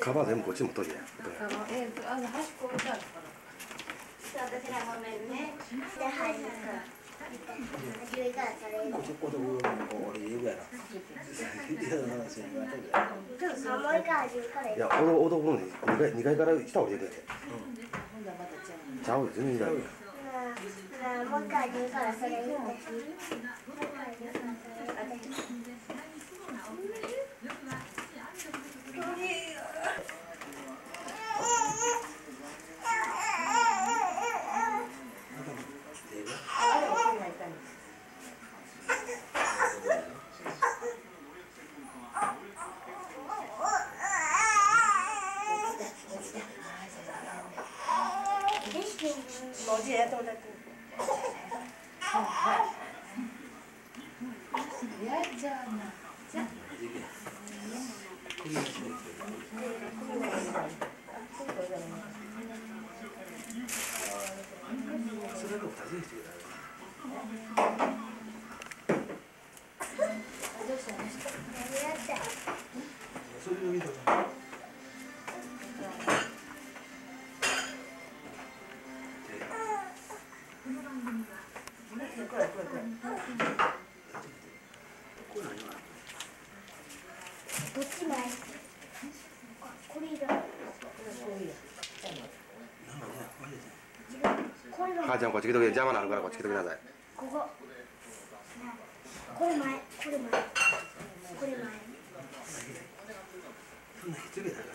カバー全部こっちも取りや。えー、あの端っこ置いてあるから私らごめん。ねで入るから私上からそれ男の俺英語やな。いや、話に言われてるやん。もう一回味からいや俺男の二階二階から下降りてくれてほんだらまたちゃうちゃうよ全然いないよなあもう一回味からそれ言って。も回味からそれ言ってあれ奥に入ったんですもうじやってもらってやっちゃうなじゃあそれが二つにしてくれる。どどっち前こ母ちゃんこっち来てくれ邪魔なるからこっち来てください。ここ。これ前。これ前。これ前。そんな必要ないから。